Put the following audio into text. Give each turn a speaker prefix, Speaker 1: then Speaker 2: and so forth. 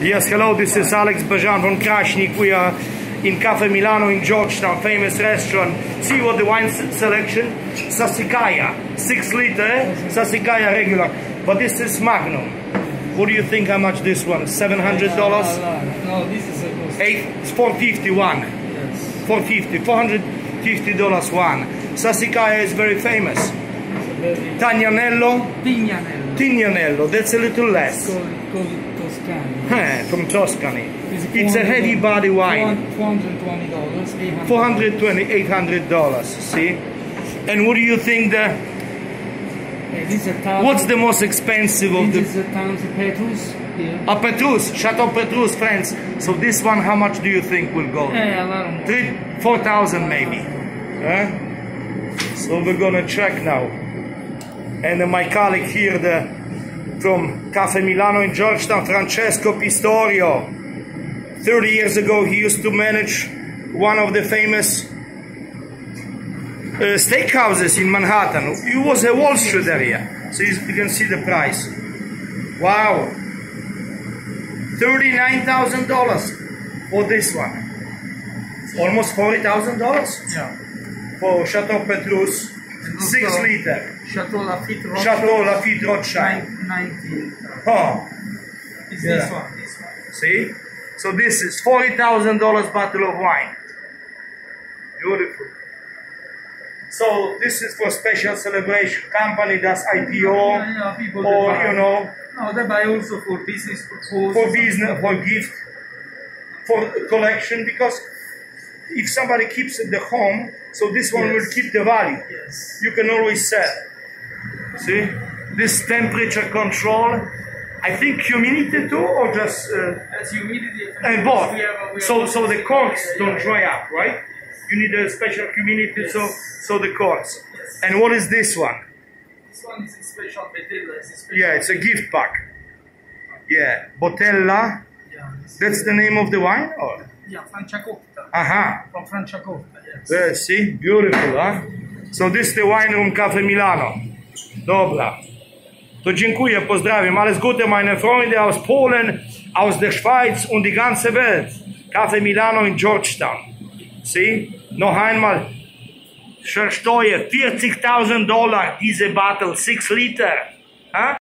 Speaker 1: Yes, hello, this is Alex Bajan from Krasnik. We are in Cafe Milano in Georgetown, famous restaurant. See what the wine selection? Sassicaia, 6 liter, Sassicaia regular. But this is Magnum. What do you think how much this one? $700?
Speaker 2: No, this is a.
Speaker 1: Eight, it's 451.
Speaker 2: Yes.
Speaker 1: 450, 450 dollars one. Sassicaia is very famous.
Speaker 2: It's
Speaker 1: Taglianello,
Speaker 2: Pignanello.
Speaker 1: Tignanello, that's a little less.
Speaker 2: Call it, call it Toscani.
Speaker 1: From Tuscany.
Speaker 2: It's
Speaker 1: It's a heavy body wine.
Speaker 2: $420, $800.
Speaker 1: 420 800 dollars see and what do you think the
Speaker 2: this is a thousand.
Speaker 1: what's the most expensive of
Speaker 2: This
Speaker 1: the
Speaker 2: is a thousand Petrus here.
Speaker 1: a Petrus Chateau Petrus friends so this one how much do you think will go
Speaker 2: Eh, alarm.
Speaker 1: three four thousand maybe eh? so we're gonna check now and uh, my colleague here the from Cafe Milano in Georgetown Francesco Pistorio 30 years ago he used to manage one of the famous uh, steakhouses in Manhattan. It was a Wall Street area, so you, can see the price. Wow, thirty-nine thousand dollars for this one. Almost forty thousand dollars
Speaker 2: Yeah.
Speaker 1: for Chateau Petrus, six
Speaker 2: Also,
Speaker 1: liter.
Speaker 2: Chateau Lafite Rothschild.
Speaker 1: Chateau Lafite Rothschild.
Speaker 2: Nine- 19.
Speaker 1: Oh,
Speaker 2: It's
Speaker 1: Yeah.
Speaker 2: this one. This one.
Speaker 1: see? So this is forty thousand dollars bottle of wine. Beautiful. So this is for special celebration. Company does IPO
Speaker 2: Yeah,
Speaker 1: or you know
Speaker 2: No, they buy also for business purpose.
Speaker 1: for business, for gift, for collection. Because if somebody keeps it at the home, so this one will keep the value.
Speaker 2: Yes.
Speaker 1: You can always sell. See, this temperature control. I think humidity too, or just uh,
Speaker 2: As humidity.
Speaker 1: and both.
Speaker 2: We have, we
Speaker 1: So so the corks
Speaker 2: Yeah,
Speaker 1: don't dry up, right? You need a special humidity, so
Speaker 2: Yes.
Speaker 1: so the corks.
Speaker 2: Yes.
Speaker 1: And what is this one?
Speaker 2: This one is a special Bedella. It's a special.
Speaker 1: Yeah, it's a gift pack. Yeah, Botella.
Speaker 2: Yeah.
Speaker 1: That's the name of the wine, or?
Speaker 2: Yeah, Franciacorta.
Speaker 1: Aha.
Speaker 2: From Franciacorta, yes.
Speaker 1: Uh, see, beautiful, huh? So this is the wine room Cafe Milano. Dobra. To dziękuję, pozdrawiam. Alles Gute, meine Freunde aus Polen, aus der Schweiz und die ganze Welt. Cafe Milano in Georgetown. See? Noch einmal. Steuer 40.000 Dollar, diese Bottle, 6 Liter. Huh?